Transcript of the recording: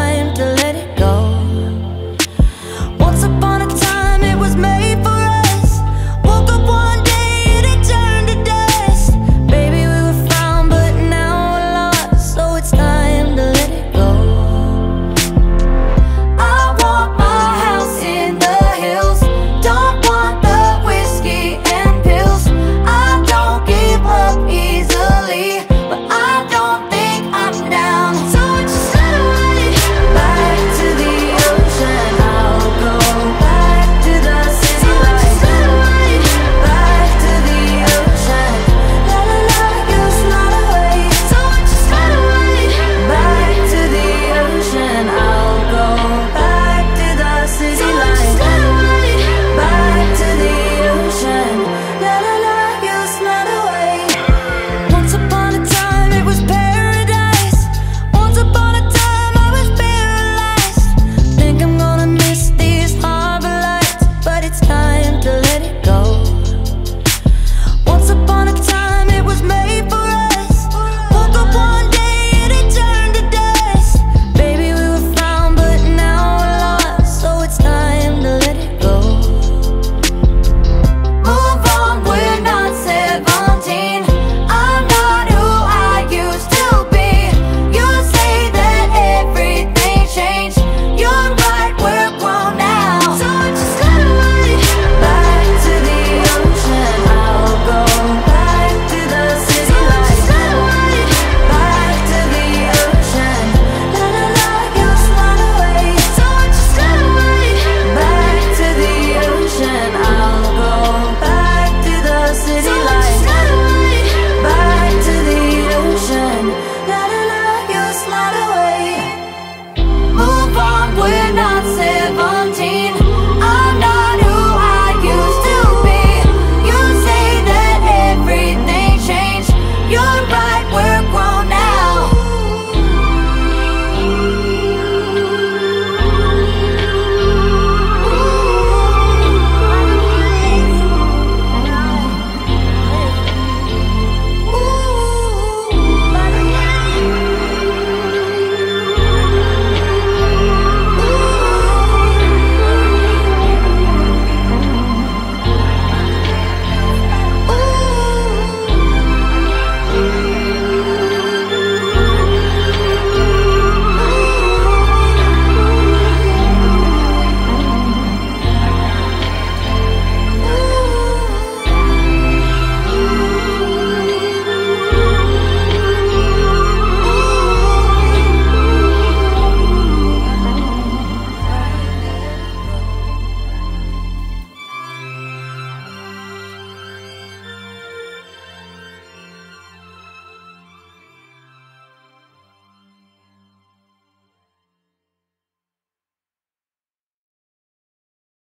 time to